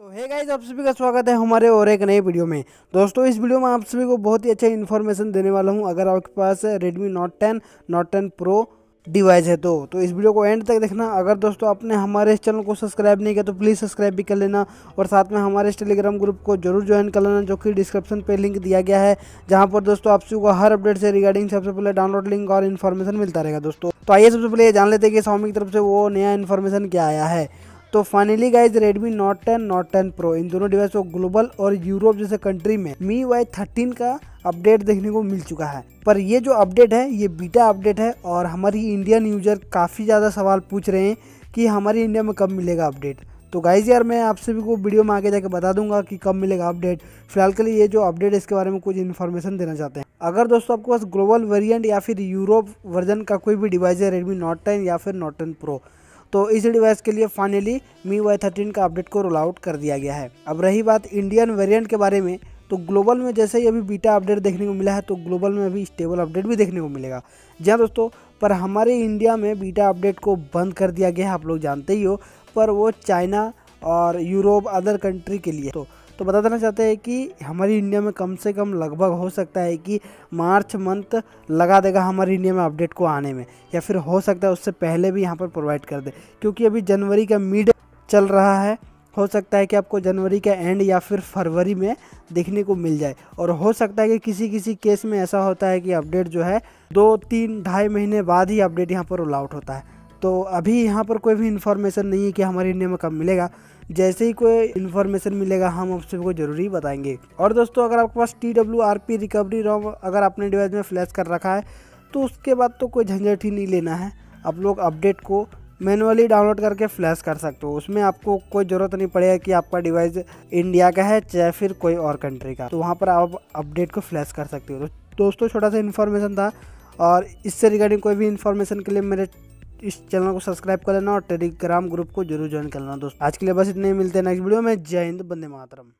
तो hey guys आप सभी का स्वागत है हमारे और एक नए वीडियो में। दोस्तों, इस वीडियो में आप सभी को बहुत ही अच्छा इन्फॉर्मेशन देने वाला हूँ। अगर आपके पास Redmi Note 10 Note 10 Pro device है तो तो इस वीडियो को एंड तक देखना। अगर दोस्तों, आपने हमारे इस चैनल को सब्सक्राइब नहीं किया तो प्लीज़ सब्सक्राइब भी कर लेना। और साथ में हमारे इस टेलीग्राम ग्रुप को ज़रूर ज्वाइन कर लेना, जो कि डिस्क्रिप्शन पे लिंक दिया गया है, जहाँ पर दोस्तों आप सभी को हर अपडेट से रिगार्डिंग सबसे पहले डाउनलोड लिंक और इन्फॉर्मेशन मिलता रहेगा दोस्तों। तो आइए सबसे पहले जान लेते हैं कि स्वामी की तरफ़ से वो नया इन्फॉर्मेशन क्या आया है। तो finally guys Redmi Note ten Note ten Pro इन दोनों डिवाइस को ग्लोबल और यूरोप जैसे कंट्री में मी वाई थर्टीन का अपडेट देखने को मिल चुका है। पर ये जो अपडेट है, ये बीटा अपडेट है और हमारी इंडियन यूज़र काफ़ी ज़्यादा सवाल पूछ रहे हैं कि हमारी इंडिया में कब मिलेगा अपडेट तो गाइज़ यार, मैं आप सभी को वीडियो में आगे जाके बता दूँगा कि कब मिलेगा अपडेट फ़िलहाल के लिए ये जो अपडेट है, इसके बारे में कुछ इन्फॉर्मेशन देना चाहते हैं। अगर दोस्तों आपके पास ग्लोबल वेरिएंट या फिर यूरोप वर्जन का कोई भी डिवाइस है रेडमी नोट टेन या फिर नोट टेन प्रो तो इस डिवाइस के लिए फाइनली मी वाई थर्टीन का अपडेट को रोल आउट कर दिया गया है। अब रही बात इंडियन वेरिएंट के बारे में तो ग्लोबल में जैसे ही अभी बीटा अपडेट देखने को मिला है तो ग्लोबल में अभी स्टेबल अपडेट भी देखने को मिलेगा। जी हाँ दोस्तों, पर हमारे इंडिया में बीटा अपडेट को बंद कर दिया गया है, आप लोग जानते ही हो, पर वो चाइना और यूरोप अदर कंट्री के लिए। तो तो बता देना चाहते हैं कि हमारी इंडिया में कम से कम लगभग हो सकता है कि मार्च मंथ लगा देगा हमारी इंडिया में अपडेट को आने में, या फिर हो सकता है उससे पहले भी यहाँ पर प्रोवाइड कर दे। क्योंकि अभी जनवरी का मिड चल रहा है, हो सकता है कि आपको जनवरी का एंड या फिर फरवरी में देखने को मिल जाए। और हो सकता है कि किसी किसी केस में ऐसा होता है कि अपडेट जो है दो, तीन, ढाई महीने बाद ही अपडेट यहाँ पर रोल आउट होता है। तो अभी यहाँ पर कोई भी इन्फॉर्मेशन नहीं है कि हमारे इंडिया में कब मिलेगा। जैसे ही कोई इन्फॉर्मेशन मिलेगा, हम आप सबको ज़रूरी बताएँगे। और दोस्तों, अगर आपके पास T W R P recovery ROM अगर अपने डिवाइस में फ्लैश कर रखा है तो उसके बाद तो कोई झंझट ही नहीं लेना है। आप लोग अपडेट को मैनुअली डाउनलोड करके फ्लैश कर सकते हो। उसमें आपको कोई ज़रूरत नहीं पड़ेगा कि आपका डिवाइस इंडिया का है, चाहे फिर कोई और कंट्री का। तो वहाँ पर आप अपडेट को फ्लैश कर सकते हो। तो दोस्तों, छोटा सा इन्फॉर्मेशन था। और इससे रिगार्डिंग कोई भी इन्फॉर्मेशन के लिए मेरे इस चैनल को सब्सक्राइब कर लेना और टेलीग्राम ग्रुप को ज़रूर ज्वाइन कर लेना दोस्तों। आज के लिए बस इतने ही, मिलते हैं नेक्स्ट वीडियो में। जय हिंद बंदे मातरम।